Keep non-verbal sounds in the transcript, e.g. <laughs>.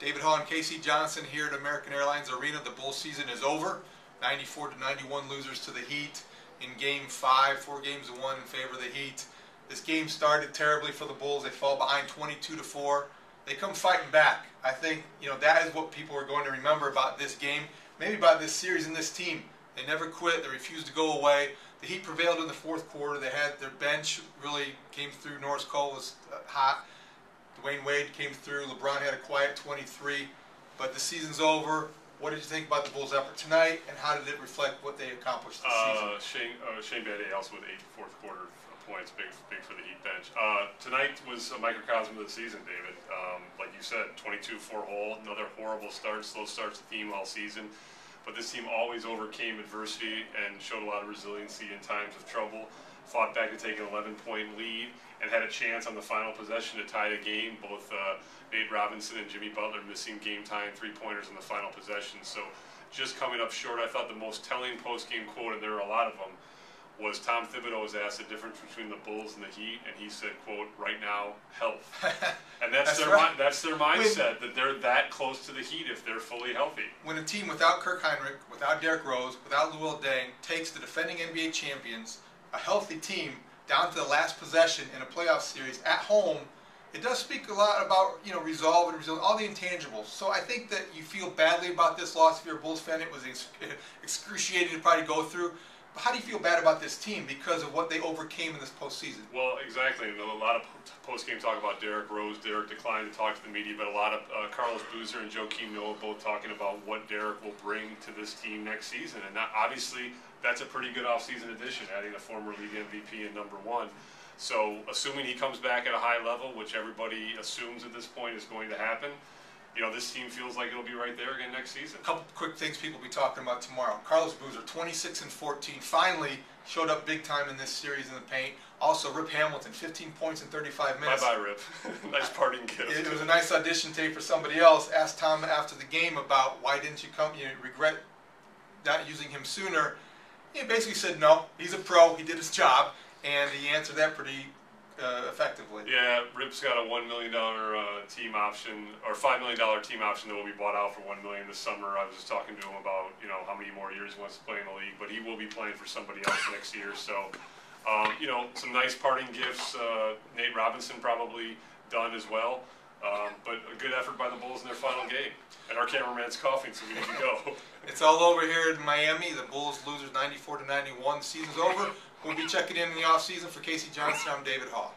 David Haugh and K.C. Johnson here at American Airlines Arena. The Bulls season is over. 94 to 91 losers to the Heat in Game 5, four games to one in favor of the Heat. This game started terribly for the Bulls. They fall behind 22 to 4. They come fighting back. I think you know that is what people are going to remember about this game, maybe about this series and this team. They never quit. They refused to go away. The Heat prevailed in the fourth quarter. They had their bench really came through. Norris Cole was uh, hot. Dwyane Wade came through. LeBron had a quiet 23. But the season's over. What did you think about the Bulls' effort tonight, and how did it reflect what they accomplished this uh, season? Shane, uh, Shane Battier also with eight fourth quarter points, big big for the Heat bench. Uh, tonight was a microcosm of the season, David. Um, like you said, 22-4 hole, another horrible start, slow start to the team all season. But this team always overcame adversity and showed a lot of resiliency in times of trouble fought back to take an 11 point lead and had a chance on the final possession to tie the game. Both uh, Nate Robinson and Jimmy Butler missing game time three pointers in the final possession. So just coming up short. I thought the most telling post game quote, and there were a lot of them, was Tom Thibodeau was asked the difference between the Bulls and the Heat, and he said, "quote Right now, health." <laughs> and that's, that's their right. that's their mindset when, that they're that close to the Heat if they're fully healthy. When a team without Kirk Hinrich, without Derrick Rose, without Luol Deng takes the defending NBA champions a healthy team down to the last possession in a playoff series at home, it does speak a lot about you know resolve and resilience, all the intangibles. So I think that you feel badly about this loss if you're a Bulls fan. It was <laughs> excruciating to probably go through. How do you feel bad about this team because of what they overcame in this postseason? Well, exactly. And a lot of post-game talk about Derrick Rose. Derrick declined to talk to the media, but a lot of uh, Carlos Boozer and Joakim Noah both talking about what Derrick will bring to this team next season. And that, obviously, that's a pretty good offseason addition, adding a former league MVP and number one. So, assuming he comes back at a high level, which everybody assumes at this point is going to happen, you know, this team feels like it'll be right there again next season. A couple quick things people will be talking about tomorrow. Carlos Boozer, 26 and 14, finally showed up big time in this series in the paint. Also, Rip Hamilton, 15 points in 35 minutes. Bye bye, Rip. <laughs> nice parting gift. It, it, was a nice audition tape for somebody else. Asked Tom after the game about why didn't you come, you regret not using him sooner. He basically said no, he's a pro, he did his job, and he answered that pretty uh, effectively. Yeah, Rip's got a one million dollar uh, team option or five million dollar team option that will be bought out for one million this summer. I was just talking to him about you know how many more years he wants to play in the league, but he will be playing for somebody else next year. So, um, you know, some nice parting gifts. Uh, Nate Robinson probably done as well. Um, but a good effort by the Bulls in their final game. Our cameraman's coughing, so we need to go. <laughs> it's all over here in Miami. The Bulls losers 94 to 91. The season's over. We'll be checking in in the off season for K.C. Johnson. I'm David Haugh.